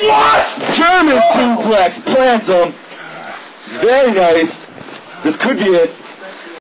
What? German suplex plants him. Very nice. This could be it.